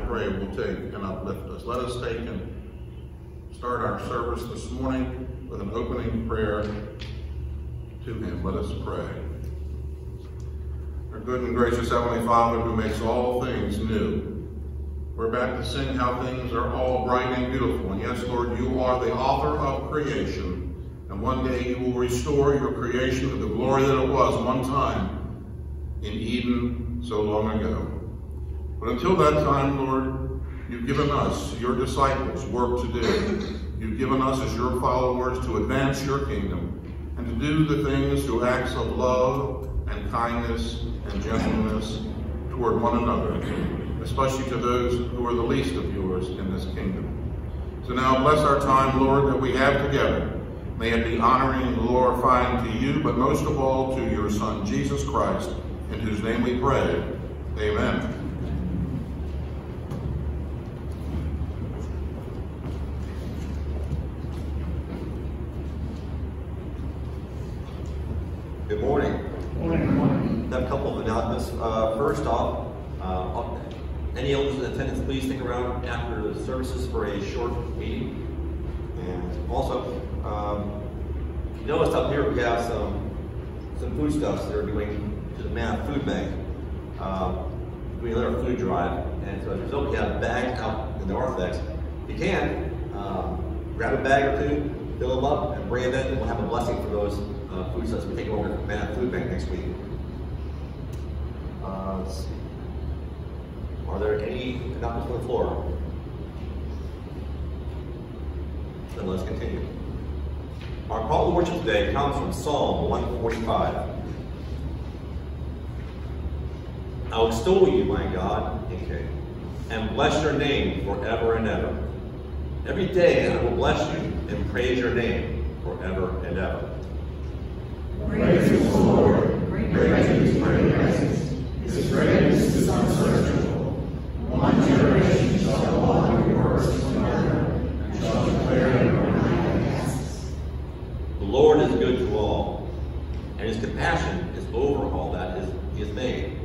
pray will take and uplift us. Let us take and start our service this morning with an opening prayer to him. Let us pray. Our good and gracious Heavenly Father who makes all things new, we're back to sing how things are all bright and beautiful. And yes, Lord, you are the author of creation. And one day you will restore your creation to the glory that it was one time in Eden so long ago until that time, Lord, you've given us, your disciples, work to do. You've given us as your followers to advance your kingdom and to do the things through acts of love and kindness and gentleness toward one another, especially to those who are the least of yours in this kingdom. So now bless our time, Lord, that we have together. May it be honoring and glorifying to you, but most of all to your Son, Jesus Christ, in whose name we pray. Amen. Good morning. Morning. A couple of announcements. Uh, first off, uh, Any elders in attendance, please stick around after the services for a short meeting. And also, um, if you noticed up here, we have some, some foodstuffs that are going to the Manna Food Bank. Uh, we let our food drive, and so as a result, we have a bag out in the narthex. If you can, um, grab a bag or two, fill them up, and bring them in, and we'll have a blessing for those uh, foodstuffs. We take them over to the Manna Food Bank next week. Uh, let's see. Are there any announcements from the floor? Then let's continue. Our call to worship today comes from Psalm 145. I'll extol you, my God and King, and bless your name forever and ever. Every day I will bless you and praise your name forever and ever. Praise the Lord. Is his greatness. His greatness is unsearchable. One generation shall your works to another, and shall declare your The Lord is good to all, and his compassion is over all that is, made.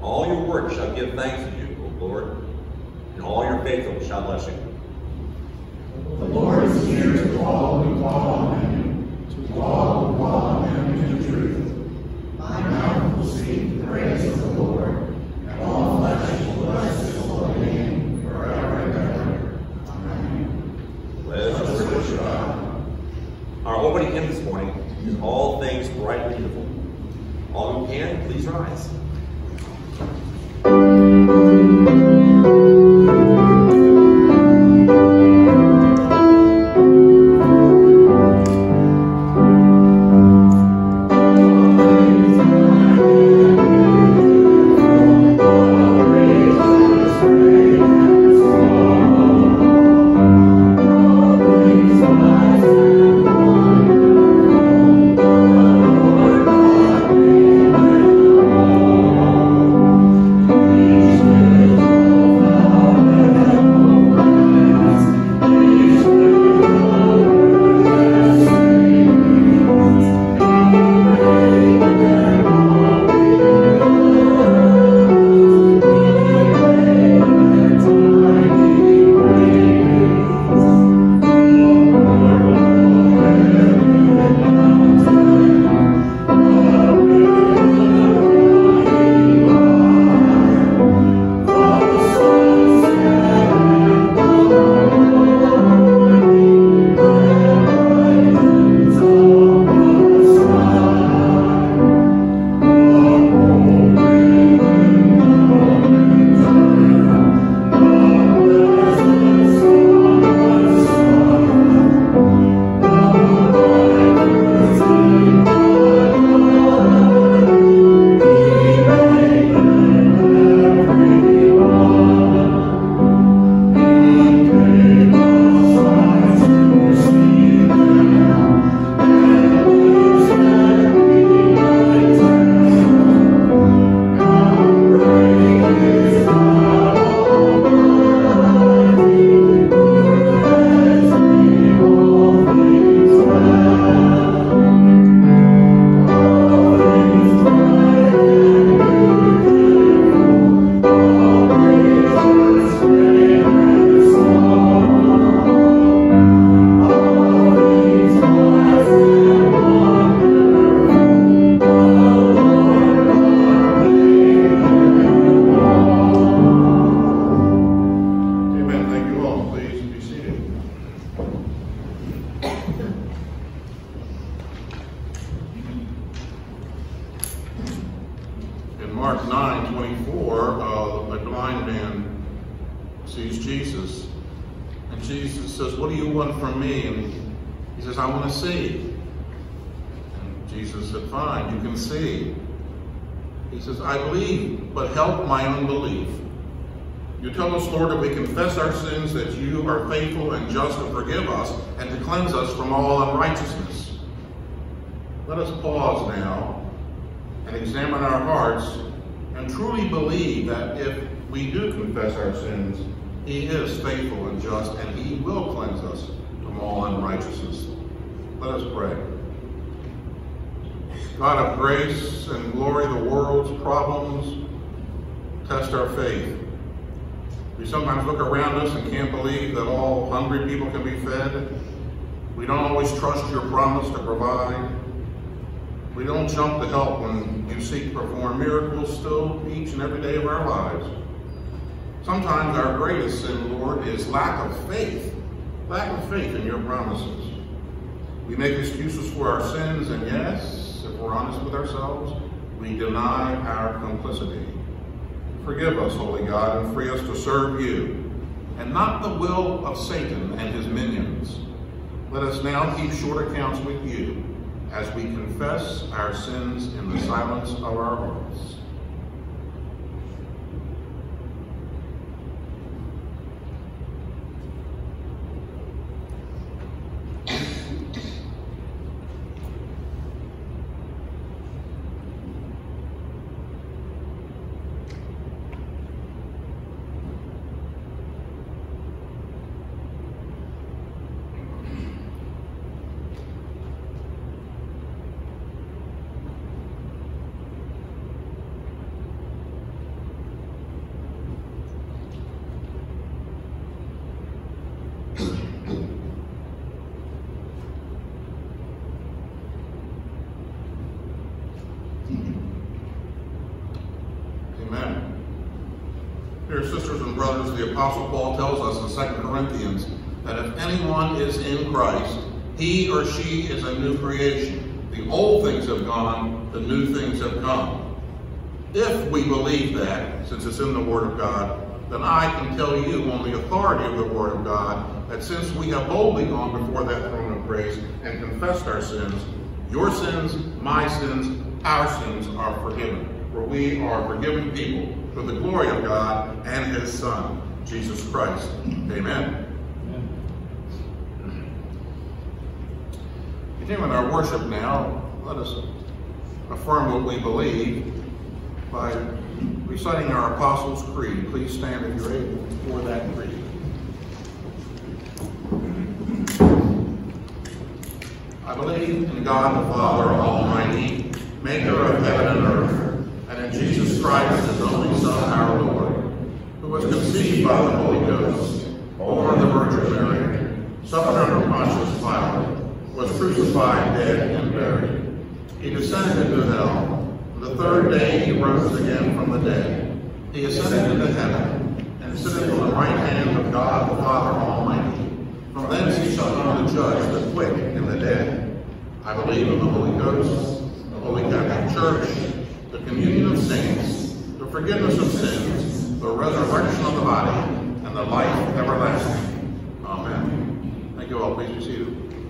All your works shall give thanks to you, O Lord, and all your faithful shall bless you. The Lord is near to all who call on him, to all praise says, I want to see. And Jesus said, fine, you can see. He says, I believe, but help my unbelief. You tell us, Lord, that we confess our sins, that you are faithful and just to forgive us and to cleanse us from all unrighteousness. Let us pause now and examine our hearts and truly believe that if we do confess our sins, he is faithful and just and he will cleanse us from all unrighteousness. Let us pray. God of grace and glory, the world's problems test our faith. We sometimes look around us and can't believe that all hungry people can be fed. We don't always trust your promise to provide. We don't jump to help when you seek to perform miracles still each and every day of our lives. Sometimes our greatest sin, Lord, is lack of faith. Lack of faith in your promises. We make excuses for our sins, and yes, if we're honest with ourselves, we deny our complicity. Forgive us, Holy God, and free us to serve you, and not the will of Satan and his minions. Let us now keep short accounts with you as we confess our sins in the silence of our hearts. Dear sisters and brothers, the Apostle Paul tells us in 2 Corinthians that if anyone is in Christ, he or she is a new creation. The old things have gone, the new things have come. If we believe that, since it's in the Word of God, then I can tell you on the authority of the Word of God that since we have boldly gone before that throne of grace and confessed our sins, your sins, my sins, our sins are forgiven. For we are forgiven people for the glory of God and his Son, Jesus Christ. Amen. Continuing our worship now, let us affirm what we believe by reciting our Apostles' Creed. Please stand if you're able for that creed. I believe in God the Father Almighty, maker of heaven and earth, Jesus Christ, his only Son, our Lord, who was conceived by the Holy Ghost, born of the Virgin Mary, suffered under Pontius Pilate, was crucified, dead, and buried. He descended into hell. The third day he rose again from the dead. He ascended into heaven, and sitteth on the right hand of God the Father Almighty. From thence he shall come to judge the quick and the dead. I believe in the Holy Ghost, the Holy Catholic Church, the communion of saints, the forgiveness of sins, the resurrection of the body, and the life everlasting. Amen. Thank you all. Please be seated.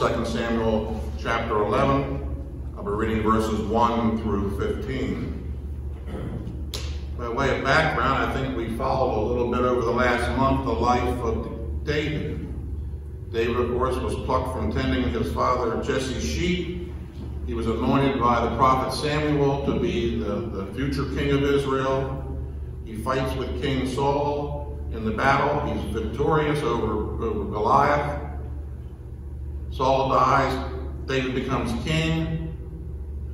2 Samuel chapter 11. Uh, I'll be reading verses 1 through 15. By way of background, I think we followed a little bit over the last month the life of David. David, of course, was plucked from tending his father Jesse's sheep. He was anointed by the prophet Samuel to be the, the future king of Israel. He fights with King Saul in the battle. He's victorious over, over Goliath. Saul dies. David becomes king.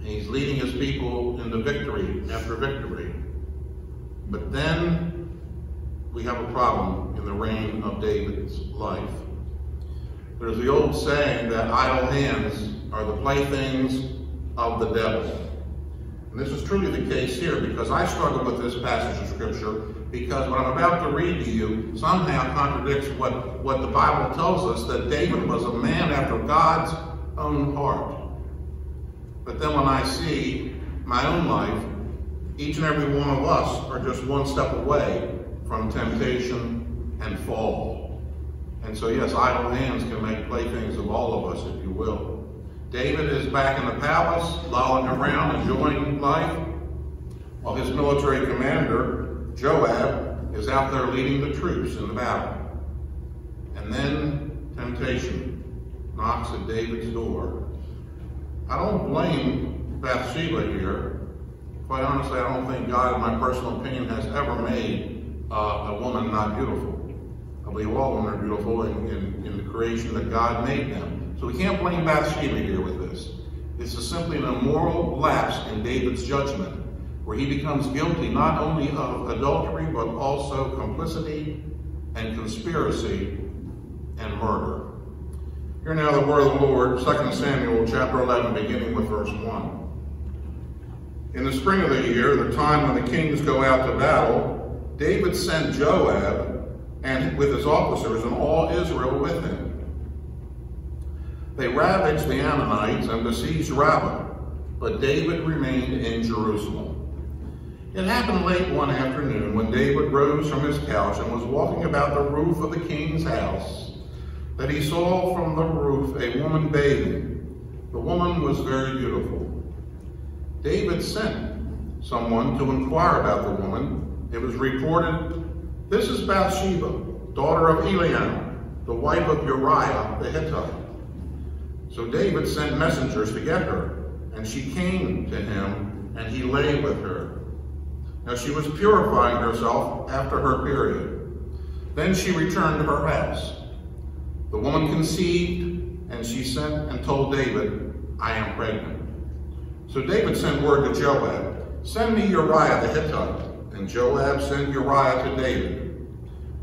He's leading his people into victory after victory. But then we have a problem in the reign of David's life. There's the old saying that idle hands are the playthings of the devil. And this is truly the case here because I struggle with this passage of Scripture because what I'm about to read to you somehow contradicts what, what the Bible tells us that David was a man after God's own heart. But then when I see my own life, each and every one of us are just one step away from temptation and fall. And so, yes, idle hands can make playthings of all of us, if you will. David is back in the palace, lolling around, enjoying life, while his military commander, Joab, is out there leading the troops in the battle. And then temptation knocks at David's door. I don't blame Bathsheba here. Quite honestly, I don't think God, in my personal opinion, has ever made uh, a woman not beautiful. I believe all women are beautiful in, in, in, the creation that God made them. So we can't blame Bathsheba here with this. This is simply an immoral lapse in David's judgment, where he becomes guilty not only of adultery, but also complicity and conspiracy and murder. Hear now the word of the Lord, 2 Samuel chapter 11, beginning with verse 1. In the spring of the year, the time when the kings go out to battle, David sent Joab and with his officers and all Israel with him. They ravaged the Ammonites and besieged Rabbah, but David remained in Jerusalem. It happened late one afternoon when David rose from his couch and was walking about the roof of the king's house that he saw from the roof a woman bathing. The woman was very beautiful. David sent someone to inquire about the woman. It was reported this is Bathsheba, daughter of Eliam, the wife of Uriah the Hittite. So David sent messengers to get her, and she came to him, and he lay with her. Now she was purifying herself after her period. Then she returned to her house. The woman conceived, and she sent and told David, I am pregnant. So David sent word to Joab, Send me Uriah the Hittite. And Joab sent Uriah to David.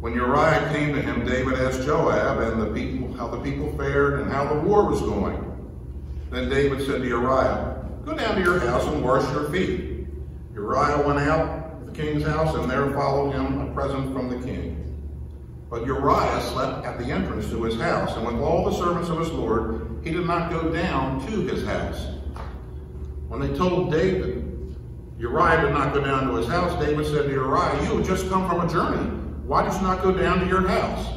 When Uriah came to him, David asked Joab and the people how the people fared and how the war was going. Then David said to Uriah, Go down to your house and wash your feet. Uriah went out of the king's house, and there followed him a present from the king. But Uriah slept at the entrance to his house, and with all the servants of his lord, he did not go down to his house. When they told David Uriah did not go down to his house. David said to Uriah, You have just come from a journey. Why did you not go down to your house?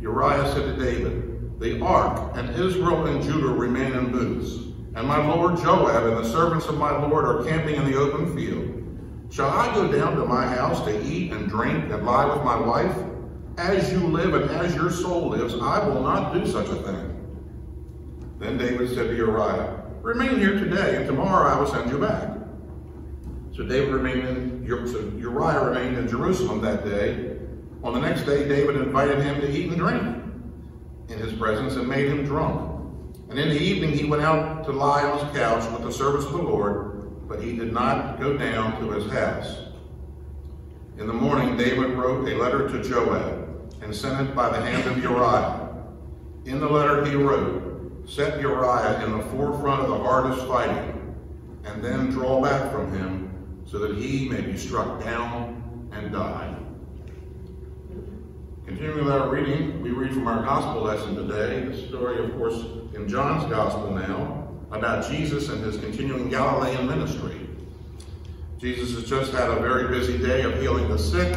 Uriah said to David, The ark and Israel and Judah remain in booths, and my lord Joab and the servants of my lord are camping in the open field. Shall I go down to my house to eat and drink and lie with my wife? As you live and as your soul lives, I will not do such a thing. Then David said to Uriah, Remain here today, and tomorrow I will send you back. So David remained in, so Uriah remained in Jerusalem that day. On the next day, David invited him to eat and drink in his presence and made him drunk. And in the evening, he went out to lie on his couch with the servants of the Lord, but he did not go down to his house. In the morning, David wrote a letter to Joab and sent it by the hand of Uriah. In the letter, he wrote, set Uriah in the forefront of the hardest fighting, and then draw back from him so that he may be struck down and die. Continuing with our reading, we read from our gospel lesson today, the story, of course, in John's gospel now, about Jesus and his continuing Galilean ministry. Jesus has just had a very busy day of healing the sick,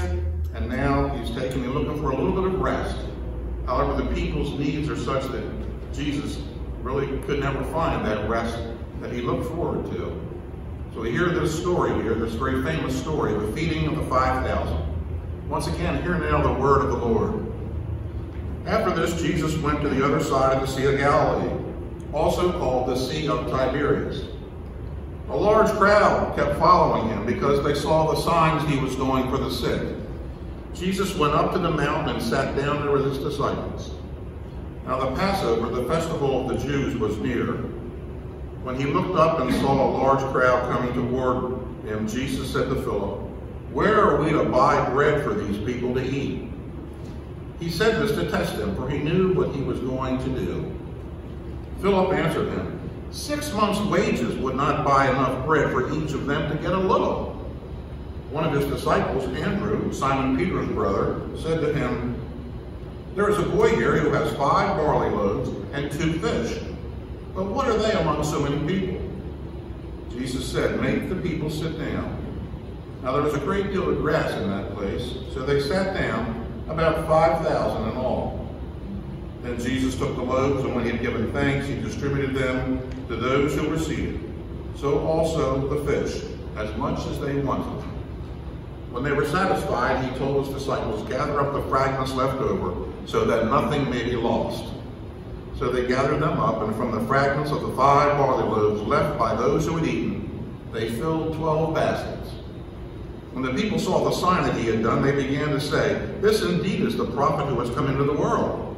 and now he's taking and looking for a little bit of rest. However, the people's needs are such that Jesus really could never find that rest that he looked forward to. So we hear this story here, this very famous story, the feeding of the 5,000. Once again, hear now the word of the Lord. After this, Jesus went to the other side of the Sea of Galilee, also called the Sea of Tiberias. A large crowd kept following him because they saw the signs he was doing for the sick. Jesus went up to the mountain and sat down there with his disciples. Now the Passover, the festival of the Jews, was near. When he looked up and saw a large crowd coming toward him, Jesus said to Philip, Where are we to buy bread for these people to eat? He said this to test him, for he knew what he was going to do. Philip answered him, Six months' wages would not buy enough bread for each of them to get a little. One of his disciples, Andrew, Simon Peter's brother, said to him, There is a boy here who has five barley loaves and two fish. But what are they among so many people? Jesus said, Make the people sit down. Now there was a great deal of grass in that place, so they sat down, about 5,000 in all. Then Jesus took the loaves, and when he had given thanks, he distributed them to those who were seated. So also the fish, as much as they wanted. When they were satisfied, he told his disciples, Gather up the fragments left over, so that nothing may be lost. So they gathered them up, and from the fragments of the five barley loaves left by those who had eaten, they filled twelve baskets. When the people saw the sign that he had done, they began to say, This indeed is the prophet who has come into the world.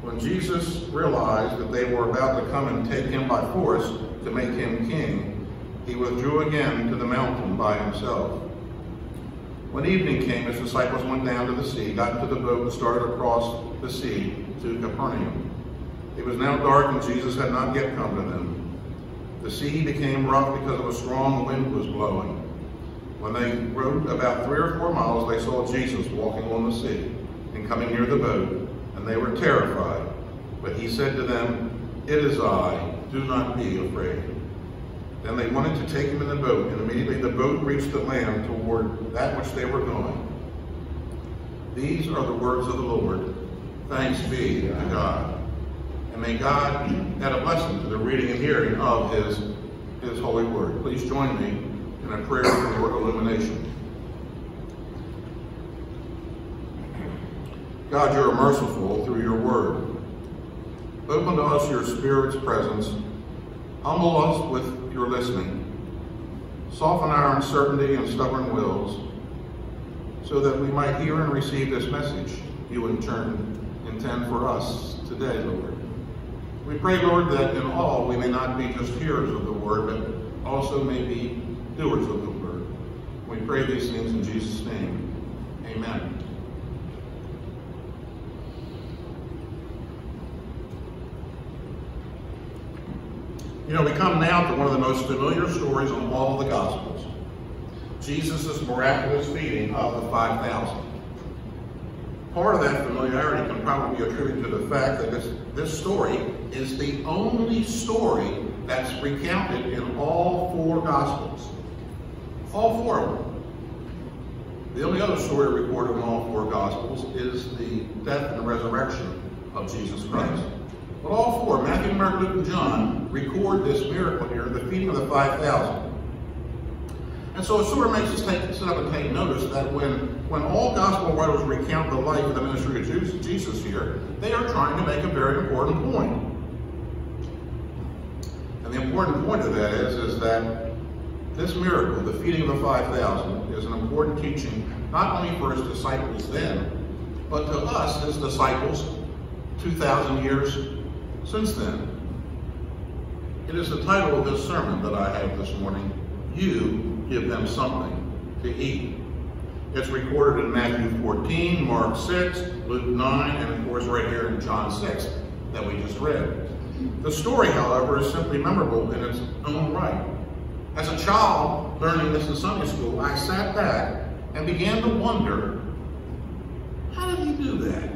When Jesus realized that they were about to come and take him by force to make him king, he withdrew again to the mountain by himself. When evening came, his disciples went down to the sea, got into the boat, and started across the sea to Capernaum. It was now dark, and Jesus had not yet come to them. The sea became rough because of a strong wind was blowing. When they rode about three or four miles, they saw Jesus walking on the sea and coming near the boat and they were terrified. But he said to them, It is I, do not be afraid. Then they wanted to take him in the boat, and immediately the boat reached the land toward that which they were going. These are the words of the Lord. Thanks be to God. And may God add a blessing to the reading and hearing of his, his holy word. Please join me in a prayer for illumination. God, you are merciful through your word. Open to us your Spirit's presence. Humble us with your listening. Soften our uncertainty and stubborn wills so that we might hear and receive this message you in turn intend for us today, Lord. We pray, Lord, that in all we may not be just hearers of the word, but also may be doers of the word. We pray these things in Jesus' name. Amen. You know, we come now to one of the most familiar stories in all of the Gospels. Jesus' miraculous feeding of the 5,000. Part of that familiarity can probably be attributed to the fact that this, this story is the only story that's recounted in all four Gospels. All four of them. The only other story recorded in all four Gospels is the death and resurrection of Jesus Christ. But all four, Matthew, Mark, Luke, and John, record this miracle here, the feeding of the 5,000. And so it sort of makes us take, sit up and take notice that when, when all gospel writers recount the life of the ministry of Jesus here, they are trying to make a very important point. And the important point of that is, is that this miracle, the feeding of the 5,000, is an important teaching not only for his disciples then, but to us, as disciples, 2,000 years since then. It is the title of this sermon that I have this morning, You Give Them Something to Eat. It's recorded in Matthew 14, Mark 6, Luke 9, and of course right here in John 6 that we just read. The story, however, is simply memorable in its own right. As a child learning this in Sunday school, I sat back and began to wonder, how did he do that?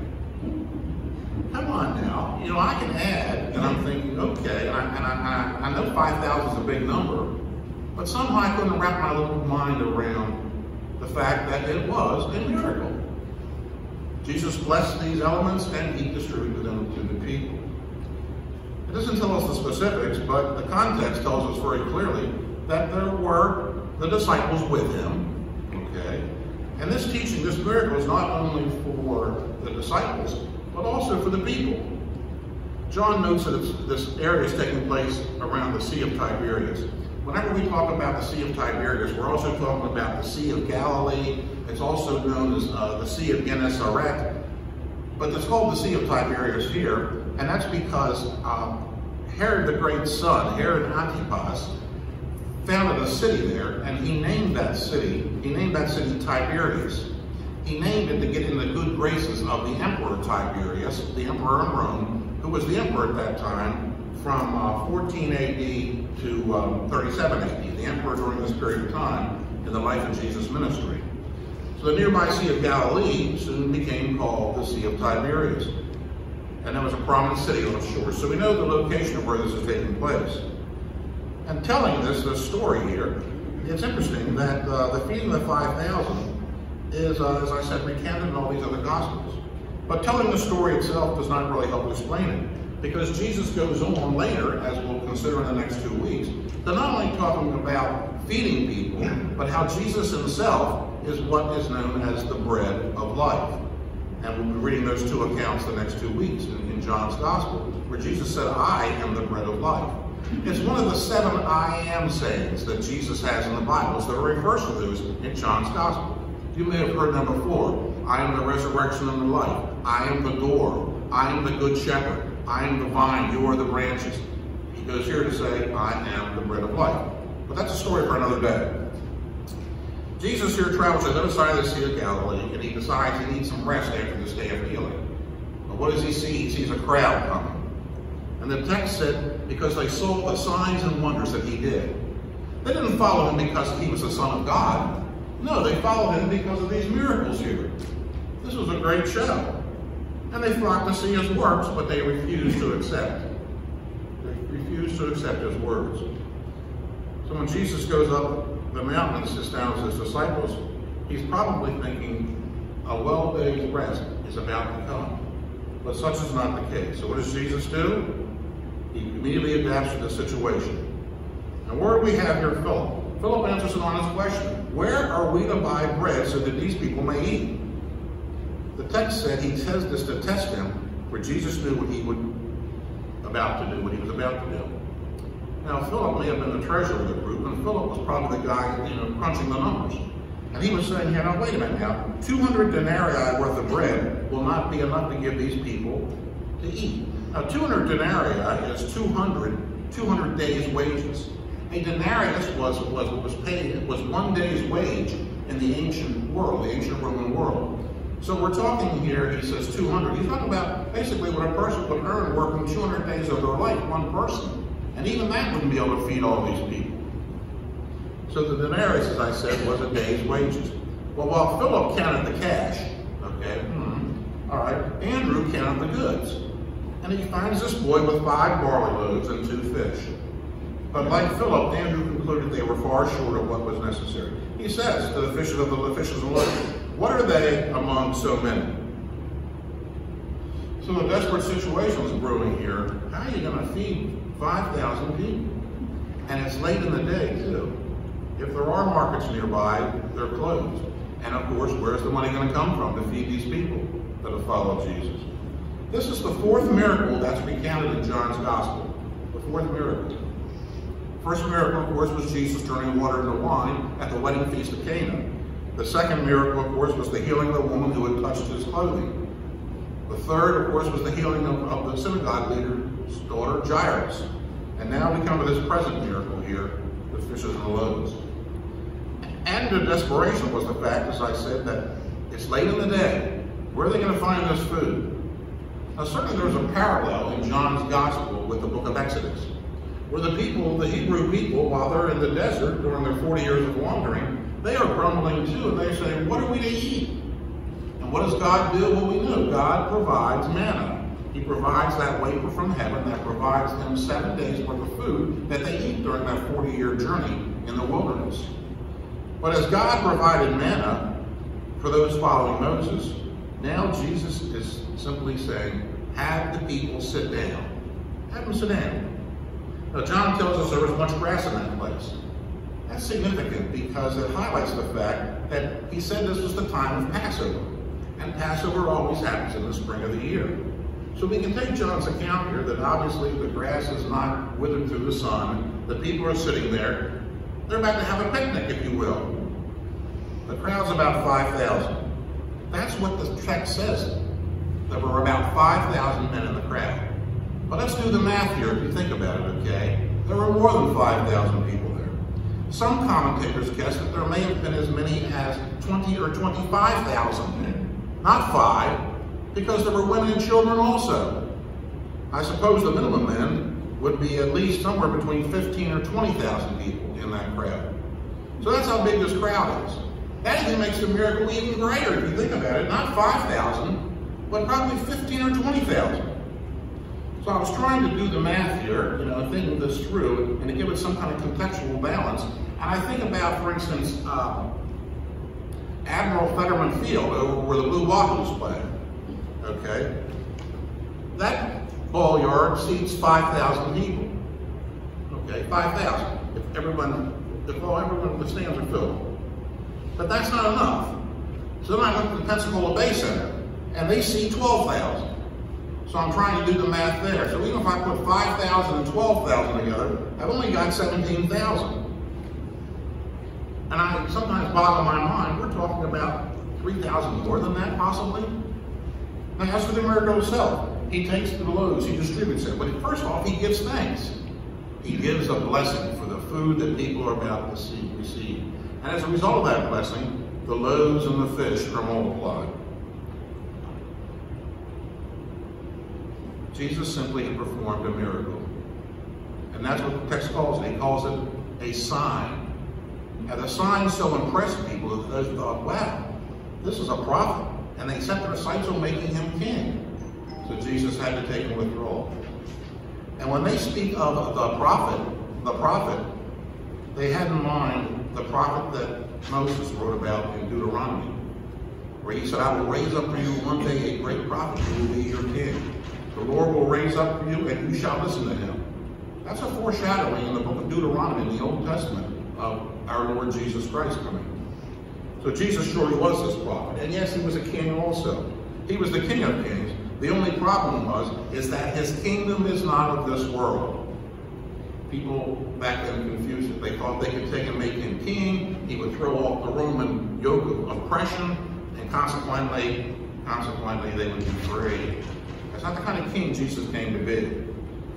Come on now, you know, I can add, and I'm thinking, okay, and I, and I, I, know 5,000 is a big number, but somehow I couldn't wrap my little mind around the fact that it was a miracle. Jesus blessed these elements and he distributed them to the people. It doesn't tell us the specifics, but the context tells us very clearly that there were the disciples with him, okay? And this teaching, this miracle is not only for the disciples, but also for the people. John notes that this area is taking place around the Sea of Tiberias. Whenever we talk about the Sea of Tiberias, we're also talking about the Sea of Galilee. It's also known as uh, the Sea of Gennesaret. But it's called the Sea of Tiberias here, and that's because um, Herod the Great's son, Herod Antipas, founded a city there, and he named that city, he named that city Tiberias. He named it to get in the good graces of the Emperor Tiberius, the emperor in Rome, who was the emperor at that time from uh, 14 AD to um, 37 AD, the emperor during this period of time in the life of Jesus' ministry. So the nearby Sea of Galilee soon became called the Sea of Tiberias. And there was a prominent city on the shore. So we know the location of where this is taking place. And telling this, this story here, it's interesting that uh, the feeding of the 5,000 is, uh, as I said, recounted in all these other Gospels. But telling the story itself does not really help explain it, because Jesus goes on later, as we'll consider in the next two weeks, to not only talking about feeding people, but how Jesus himself is what is known as the bread of life. And we'll be reading those two accounts the next two weeks in, in John's Gospel, where Jesus said, I am the bread of life. It's one of the seven I am sayings that Jesus has in the Bible. There are reversed of those in John's Gospel. You may have heard them before. I am the resurrection and the life. I am the door. I am the good shepherd. I am the vine. You are the branches. He goes here to say, I am the bread of life. But that's a story for another day. Jesus here travels to the other side of the Sea of Galilee, and he decides he needs some rest after this day of healing. But what does he see? He sees a crowd coming. And the text said, because they saw the signs and wonders that he did. They didn't follow him because he was the Son of God. No, they followed him because of these miracles here. This was a great show. And they flocked to see his works, but they refused to accept. They refused to accept his words. So when Jesus goes up the mountain and sits down with his disciples, he's probably thinking a well day's rest is about to come. But such is not the case. So what does Jesus do? He immediately adapts to the situation. And where do we have here Philip? Philip answers an honest question. Where are we to buy bread so that these people may eat? The text said he says this to test him, for Jesus knew what he would about to do, what he was about to do. Now, Philip may have been the treasurer of the group, and Philip was probably the guy, you know, crunching the numbers. And he was saying, "Yeah, now, wait a minute now. 200 denarii worth of bread will not be enough to give these people to eat. Now, 200 denarii is 200, 200 days' wages. A denarius was, was, was paid, was one day's wage in the ancient world, the ancient Roman world. So we're talking here, he says 200. He's talking about basically what a person would earn working 200 days of their life, one person. And even that wouldn't be able to feed all these people. So the denarius, as I said, was a day's wages. Well, while Philip counted the cash, okay, hmm, all right, Andrew counted the goods. And he finds this boy with five barley loaves and two fish. But like Philip, Andrew concluded they were far short of what was necessary. He says to the fishers of the fishes loaves, what are they among so many? So a desperate situation is brewing here. How are you going to feed 5,000 people? And it's late in the day, too. If there are markets nearby, they're closed. And of course, where's the money going to come from to feed these people that have followed Jesus? This is the fourth miracle that's recounted in John's Gospel. The fourth miracle. First miracle, of course, was Jesus turning water into wine at the wedding feast of Cana. The second miracle, of course, was the healing of the woman who had touched his clothing. The third, of course, was the healing of, of the synagogue leader's daughter, Jairus. And now we come to this present miracle here, the fishes and the loaves. And the desperation was the fact, as I said, that it's late in the day. Where are they going to find this food? Now, certainly there's a parallel in John's gospel with the book of Exodus, where the people, the Hebrew people, while they're in the desert during their 40 years of wandering, they are grumbling too, and they say, what are we to eat? And what does God do? Well, we know God provides manna. He provides that wafer from heaven that provides them seven days worth of food that they eat during that 40-year journey in the wilderness. But as God provided manna for those following Moses, now Jesus is simply saying, have the people sit down. Have them sit down. Now, John tells us there was much grass in that place. That's significant because it highlights the fact that he said this was the time of Passover. And Passover always happens in the spring of the year. So we can take John's account here that obviously the grass is not withered through the sun. The people are sitting there. They're about to have a picnic, if you will. The crowd's about 5,000. That's what the text says. There were about 5,000 men in the crowd. But let's do the math here if you think about it, okay? There were more than 5,000 people there. Some commentators guess that there may have been as many as 20 or 25,000 men, Not five, because there were women and children also. I suppose the minimum then would be at least somewhere between 15 or 20,000 people in that crowd. So that's how big this crowd is. That even makes the miracle even greater if you think about it. Not 5,000, but probably 15 or 20,000. So I was trying to do the math here, you know, thinking this through, and to give it some kind of contextual balance. And I think about, for instance, uh, Admiral Fetterman Field over where the Blue Wahoos play. Okay? That ball yard seats 5,000 people. Okay, 5,000. If everyone, if all everyone the stands are filled. But that's not enough. So then I look at the Pensacola Bay Center, and they see 12,000. So I'm trying to do the math there. So even if I put 5,000 and 12,000 together, I've only got 17,000. And I sometimes boggle my mind, we're talking about 3,000 more than that possibly? Now as for the miracle itself, he takes the loaves, he distributes it. But first off, he gives thanks. He gives a blessing for the food that people are about to see. And as a result of that blessing, the loaves and the fish are multiplied. Jesus simply performed a miracle. And that's what the text calls it. He calls it a sign. And the sign so impressed people that they thought, wow, this is a prophet. And they set their sights on making him king. So Jesus had to take a withdrawal. And when they speak of the prophet, the prophet, they had in mind the prophet that Moses wrote about in Deuteronomy, where he said, I will raise up for you one day a great prophet who will be your king. The Lord will raise up for you and you shall listen to him. That's a foreshadowing in the book of Deuteronomy in the Old Testament of our Lord Jesus Christ coming. So Jesus surely was this prophet. And yes, he was a king also. He was the king of kings. The only problem was, is that his kingdom is not of this world. People back then confused it. They could take and make him king. He would throw off the Roman yoke of oppression, and consequently, consequently, they would be free. That's not the kind of king Jesus came to be.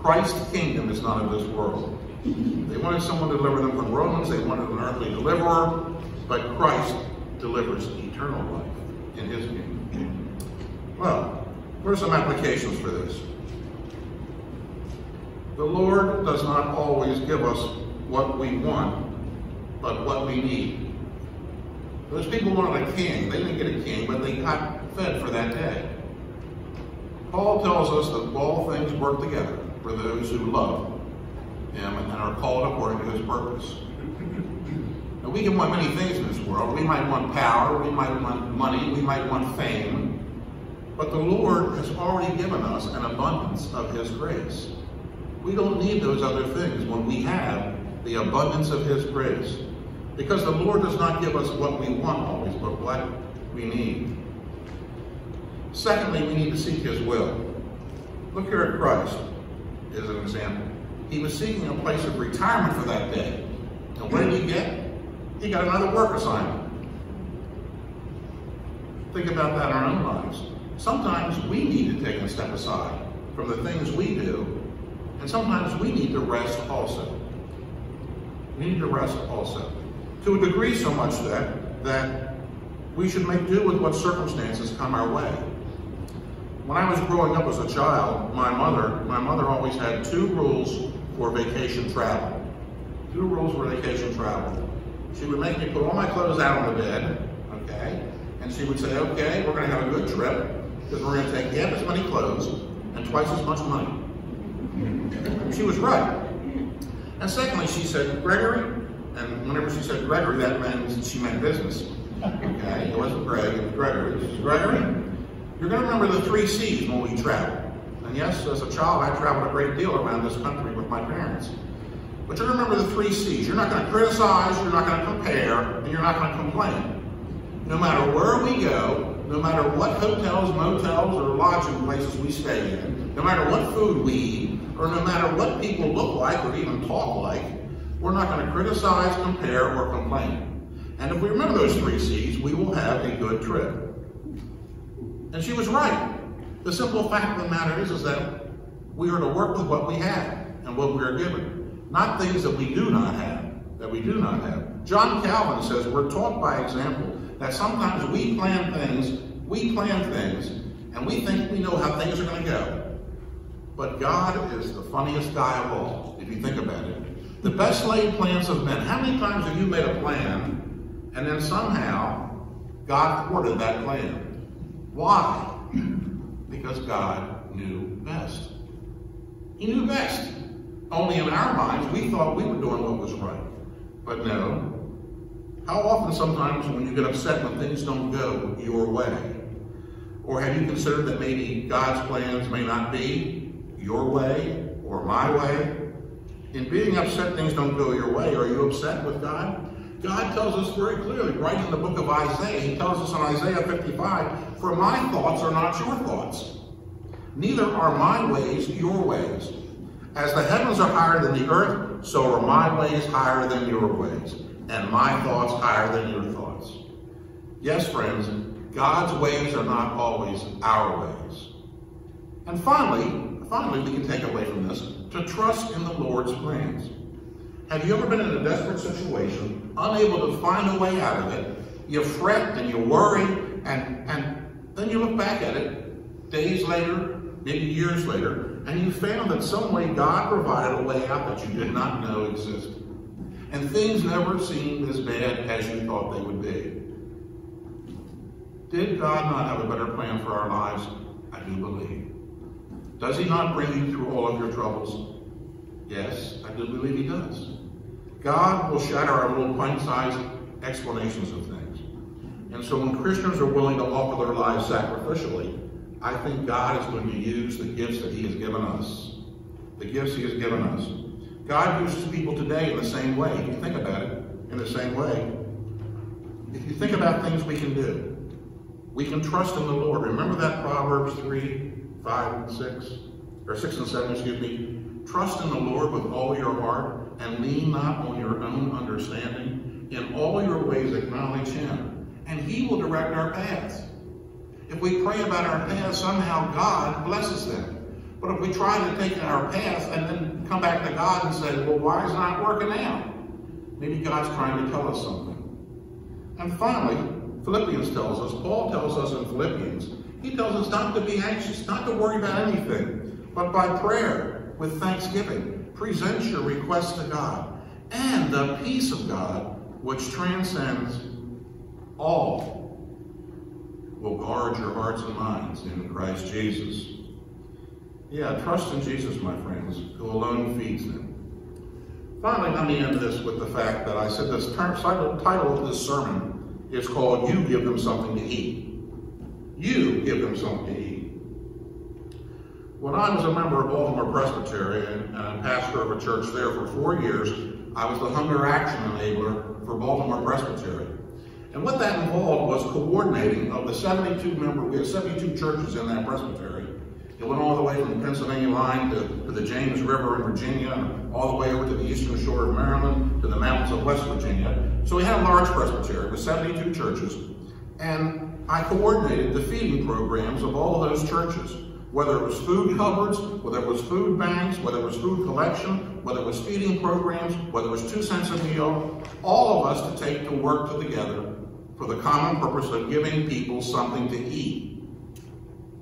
Christ's kingdom is not of this world. They wanted someone to deliver them from Romans. They wanted an earthly deliverer, but Christ delivers eternal life in his kingdom. Well, what are some applications for this? The Lord does not always give us what we want, but what we need. Those people wanted a king. They didn't get a king, but they got fed for that day. Paul tells us that all things work together for those who love him and are called according to his purpose. Now, we can want many things in this world. We might want power, we might want money, we might want fame, but the Lord has already given us an abundance of his grace. We don't need those other things when we have the abundance of his grace. Because the Lord does not give us what we want always, but what we need. Secondly, we need to seek his will. Look here at Christ as an example. He was seeking a place of retirement for that day. And what did he get? He got another work assignment. Think about that in our own lives. Sometimes we need to take a step aside from the things we do and sometimes we need to rest also. Need to rest also. To a degree so much that, that we should make do with what circumstances come our way. when I was growing up as a child, my mother, my mother always had two rules for vacation travel. Two rules for vacation travel. She would make me put all my clothes out on the bed, okay? And she would say, okay, we're gonna have a good trip, because we're gonna take half as many clothes and twice as much money. She was right. And secondly, she said, Gregory, and whenever she said Gregory, that meant she meant business. Okay, it wasn't Greg, it was Gregory. She says, Gregory, you're going to remember the three C's when we travel. And yes, as a child, I traveled a great deal around this country with my parents. But you remember the three C's. You're not going to criticize, you're not going to compare, and you're not going to complain. No matter where we go, no matter what hotels, motels, or lodging places we stay in, no matter what food we eat, or no matter what people look like or even talk like, we're not going to criticize, compare, or complain. And if we remember those three C's, we will have a good trip. And she was right. The simple fact of the matter is, is that we are to work with what we have and what we are given, not things that we do not have, that we do not have. John Calvin says we're taught by example that sometimes we plan things, we plan things, and we think we know how things are going to go. But God is the funniest guy of all, if you think about it. The best laid plans of men. How many times have you made a plan and then somehow God thwarted that plan? Why? Because God knew best. He knew best. Only in our minds, we thought we were doing what was right. But no. How often sometimes when you get upset when things don't go your way? Or have you considered that maybe God's plans may not be your way or my way? In being upset things don't go your way, are you upset with God? God tells us very clearly, right in the book of Isaiah, he tells us in Isaiah 55, For my thoughts are not your thoughts, neither are my ways your ways. As the heavens are higher than the earth, so are my ways higher than your ways, and my thoughts higher than your thoughts. Yes, friends, God's ways are not always our ways. And finally, finally, we can take away from this to trust in the Lord's plans. Have you ever been in a desperate situation, unable to find a way out of it? You fret and you worry, and, and then you look back at it days later, maybe years later, and you found that some way God provided a way out that you did not know existed. And things never seemed as bad as you thought they would be. Did God not have a better plan for our lives? I do believe. Does he not bring you through all of your troubles? Yes, I do believe he does. God will shatter our little pint-sized explanations of things. And so when Christians are willing to offer their lives sacrificially, I think God is going to use the gifts that he has given us. The gifts he has given us. God uses people today in the same way. If you think about it, in the same way. If you think about things we can do, we can trust in the Lord. Remember that Proverbs 3, 5, and 6? Or 6 and 7, excuse me. Trust in the Lord with all your heart and lean not on your own understanding. In all your ways acknowledge him, and he will direct our paths. If we pray about our paths, somehow God blesses them. But if we try to take our path and then come back to God and say, well, why is it not working out? Maybe God's trying to tell us something. And finally, Philippians tells us, Paul tells us in Philippians, he tells us not to be anxious, not to worry about anything, but by prayer, with thanksgiving, present your request to God. And the peace of God, which transcends all, will guard your hearts and minds in Christ Jesus. Yeah, trust in Jesus, my friends, who alone feeds them. Finally, let me end this with the fact that I said this title, title of this sermon is called You Give Them Something to Eat. You give them something to eat. When I was a member of Baltimore Presbyterian and pastor of a church there for four years, I was the hunger action enabler for Baltimore Presbyterian. And what that involved was coordinating of the 72 member, we had 72 churches in that presbytery. It went all the way from the Pennsylvania line to, to the James River in Virginia, and all the way over to the eastern shore of Maryland, to the mountains of West Virginia. So we had a large presbytery with 72 churches, and I coordinated the feeding programs of all of those churches, whether it was food cupboards, whether it was food banks, whether it was food collection, whether it was feeding programs, whether it was two cents a meal, all of us to take to work together for the common purpose of giving people something to eat.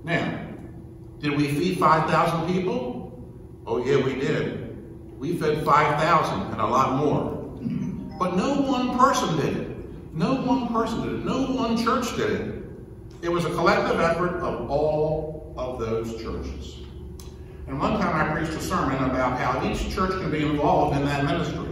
Now, Did we feed 5,000 people? Oh yeah, we did. We fed 5,000 and a lot more. But no one person did it. No one person did it. No one church did it. It was a collective effort of all of those churches. And one time I preached a sermon about how each church can be involved in that ministry.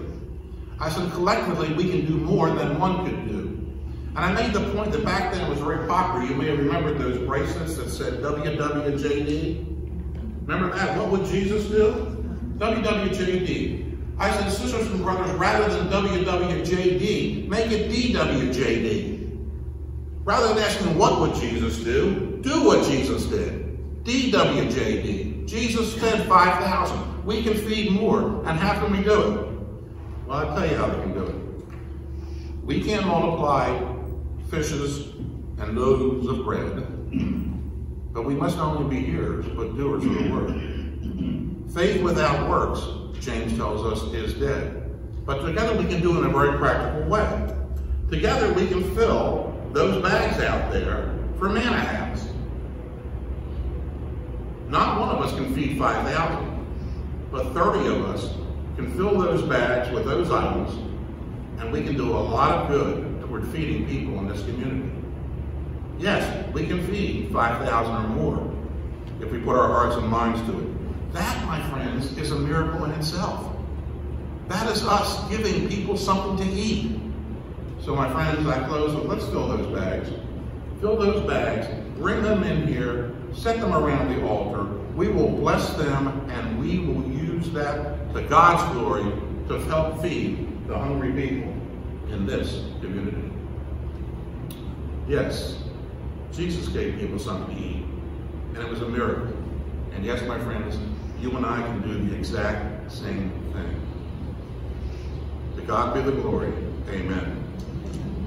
I said collectively we can do more than one could do. And I made the point that back then it was very popular. You may have remembered those bracelets that said WWJD. Remember that? What would Jesus do? WWJD. I said, sisters and brothers, rather than WWJD, make it DWJD. Rather than asking what would Jesus do, do what Jesus did. DWJD. Jesus fed 5,000. We can feed more. And how can we do it? Well, I'll tell you how we can do it. We can't multiply fishes and loaves of bread, but we must not only be hearers, but doers of the word. Faith without works, James tells us, is dead. But together we can do it in a very practical way. Together we can fill those bags out there for manna house. Not one of us can feed 5,000, but 30 of us can fill those bags with those items, and we can do a lot of good toward feeding people in this community. Yes, we can feed 5,000 or more if we put our hearts and minds to it. That, my friends, is a miracle in itself. That is us giving people something to eat. So my friends, I close with, let's fill those bags. Fill those bags, bring them in here, set them around the altar. We will bless them and we will use that to God's glory to help feed the hungry people in this community. Yes, Jesus gave people something to eat, and it was a miracle. And yes, my friends, you and I can do the exact same thing. To God be the glory. Amen.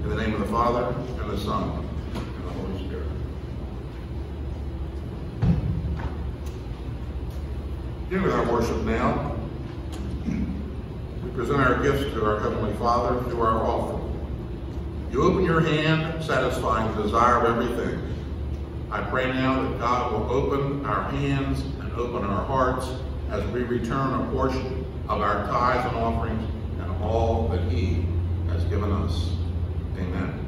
In the name of the Father, and the Son, and the Holy Spirit. Here with our worship now, we present our gifts to our Heavenly Father through our offering. You open your hand, satisfying the desire of everything. I pray now that God will open our hands and open our hearts as we return a portion of our tithes and offerings and all that He has given us. Amen.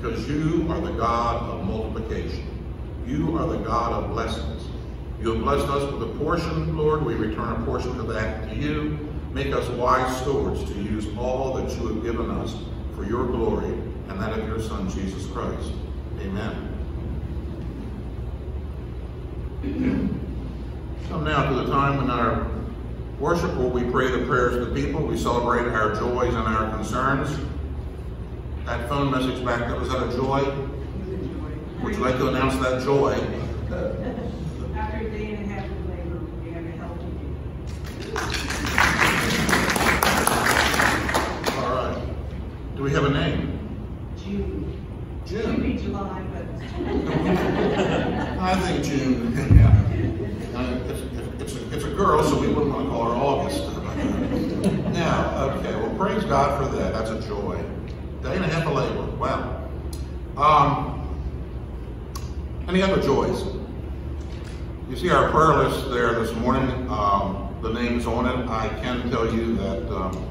Because you are the God of multiplication. You are the God of blessings. You have blessed us with a portion, Lord. We return a portion of that to you. Make us wise stewards to use all that you have given us for your glory and that of your Son, Jesus Christ. Amen. Come now to the time when our Worship where we pray the prayers of the people, we celebrate our joys and our concerns. That phone message back that was that a joy? Would you like to announce that joy? After a day and a half of labor, we have a healthy All right. Do we have a name? June. June. Should be July, but. I think June, yeah. Uh, It's, it's, a- it's a girl, so we wouldn't want to call her August. Now, okay, well, praise God for that. That's a joy. Day and a half of labor. Wow. Um, any other joys? You see our prayer list there this morning. Um, the names on it. I can tell you that um,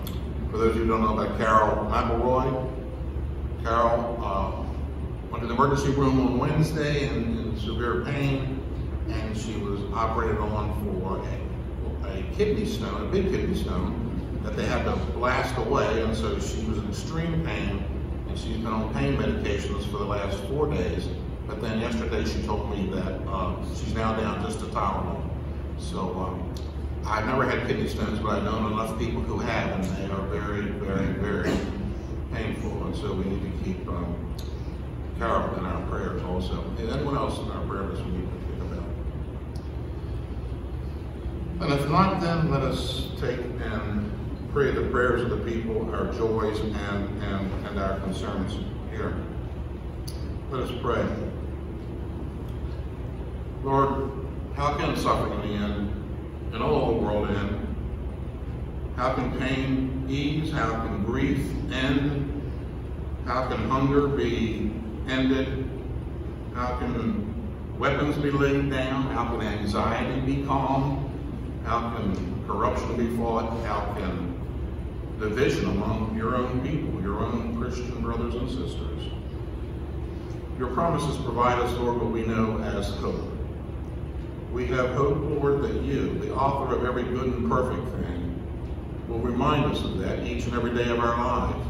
for those of you who don't know about Carol McElroy, Carol uh, went to the emergency room on Wednesday in, in severe pain, and she was operated on for a, a kidney stone, a big kidney stone, that they had to blast away, and so she was in extreme pain, and she's been on pain medications for the last four days. But then yesterday she told me that uh, she's now down just a Tylenol. So um, I've never had kidney stones, but I've known enough people who have, and they are very, very, very painful, and so we need to keep um, Carol in our prayers also. And anyone else in our prayers we need to think about. And if not, then let us take and pray the prayers of the people, our joys and, and, and our concerns here. Let us pray. Lord, how can suffering end and all the world end? How can pain ease? How can grief end? How can hunger be ended? How can weapons be laid down? How can anxiety be calmed? How can corruption be fought? How can division among your own people, your own Christian brothers and sisters? Your promises provide us, Lord, what we know as hope. We have hope, Lord, that you, the author of every good and perfect thing, will remind us of that each and every day of our lives.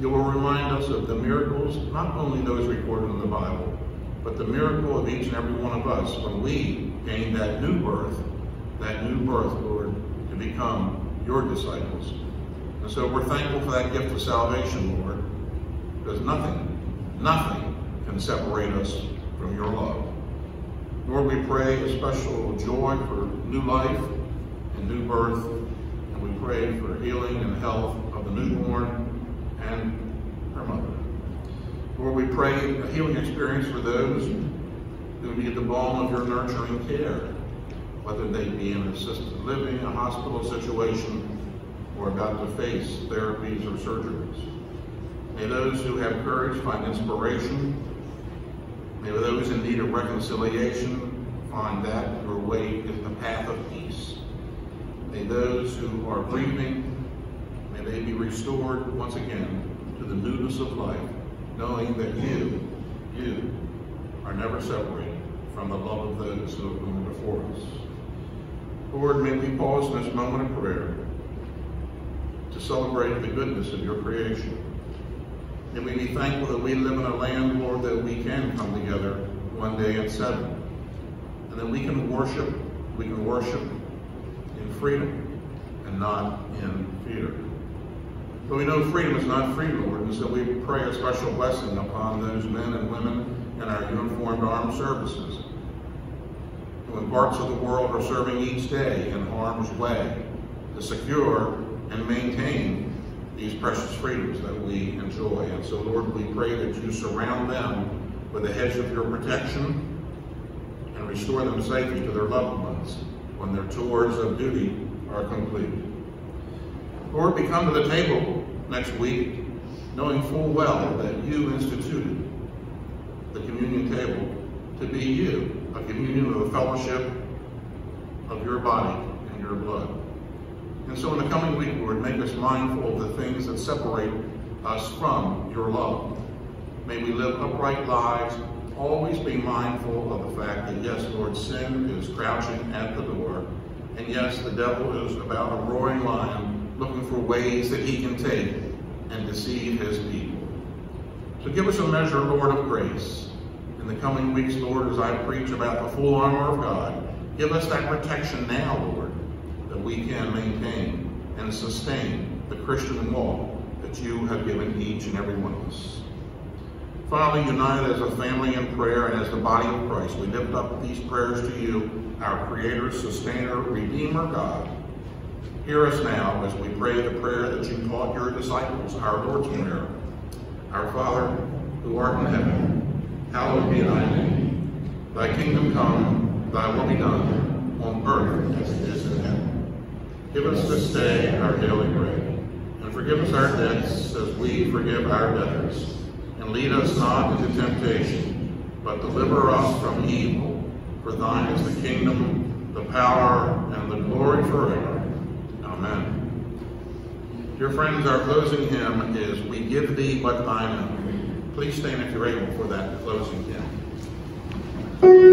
You will remind us of the miracles, not only those recorded in the Bible, but the miracle of each and every one of us when we gain that new birth, that new birth, Lord, to become your disciples. And so we're thankful for that gift of salvation, Lord, because nothing, nothing can separate us from your love. Lord, we pray a special joy for new life and new birth, and we pray for healing and health of the newborn and her mother. Lord, we pray a healing experience for those who need the balm of your nurturing care, whether they be in assisted living, a hospital situation, or about to face therapies or surgeries. May those who have courage find inspiration. May those in need of reconciliation find that your way is the path of peace. May those who are grieving, may they be restored once again to the newness of life, knowing that you, you, are never separated from the love of those who have gone before us. Lord, may we pause in this moment of prayer to celebrate the goodness of your creation. May we be thankful that we live in a land, Lord, that we can come together one day at seven. And that we can worship, we can worship in freedom and not in fear. But we know freedom is not free, Lord, and so we pray a special blessing upon those men and women in our uniformed armed services who in parts of the world are serving each day in harm's way to secure and maintain these precious freedoms that we enjoy. And so, Lord, we pray that you surround them with a hedge of your protection and restore them safely to their loved ones when their tours of duty are complete. Lord, we come to the table next week knowing full well that you instituted the communion table to be you, a communion of fellowship of your body and your blood. And so in the coming week, Lord, make us mindful of the things that separate us from your love. May we live upright lives, always be mindful of the fact that, yes, Lord, sin is crouching at the door. And yes, the devil is about a roaring lion looking for ways that he can take and deceive his people. So give us a measure, Lord, of grace. In the coming weeks, Lord, as I preach about the full armor of God, give us that protection now, Lord, that we can maintain and sustain the Christian walk that you have given each and every one of us. Father, united as a family in prayer and as the body of Christ, we lift up these prayers to you, our Creator, Sustainer, Redeemer, God. Hear us now as we pray the prayer that you taught your disciples, our Lord's Prayer. Our Father, who art in heaven, hallowed be thy name. Thy kingdom come, thy will be done, on earth as it is in heaven. Give us this day our daily bread, and forgive us our debts as we forgive our debtors and lead us not into temptation, but deliver us from evil. For thine is the kingdom, the power, and the glory forever. Amen. Dear friends, our closing hymn is We Give Thee But Thine Own. Please stand if you're able for that closing hymn.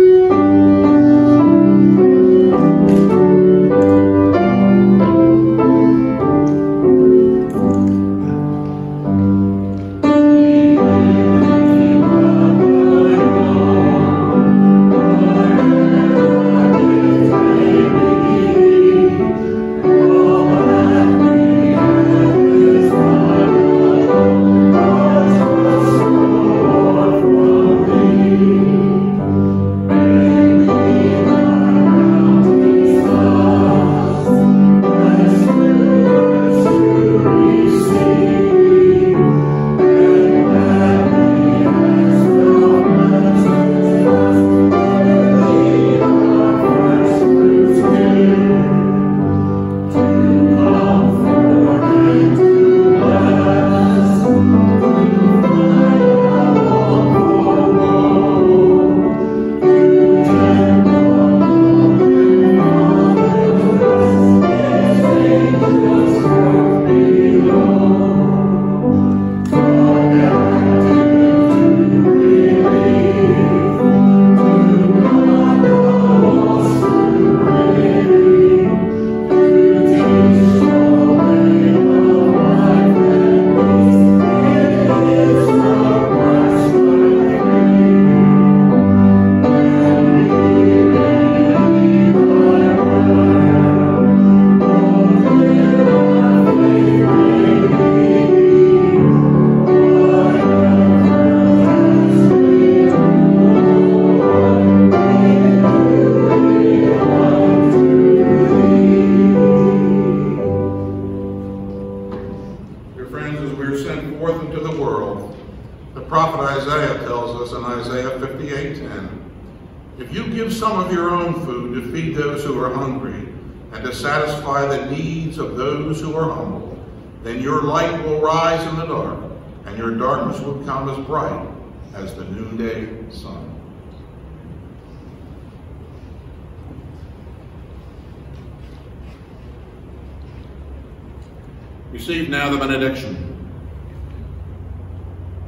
Receive now the benediction.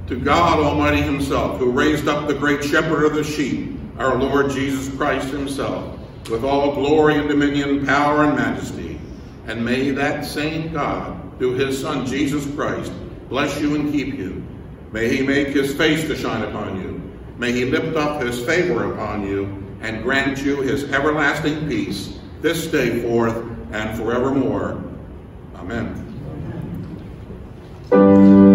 To God Almighty himself, who raised up the great shepherd of the sheep, our Lord Jesus Christ himself, with all glory and dominion, power and majesty. And may that same God, through his Son Jesus Christ, bless you and keep you. May he make his face to shine upon you. May he lift up his favor upon you and grant you his everlasting peace this day forth and forevermore. Amen. Thank you.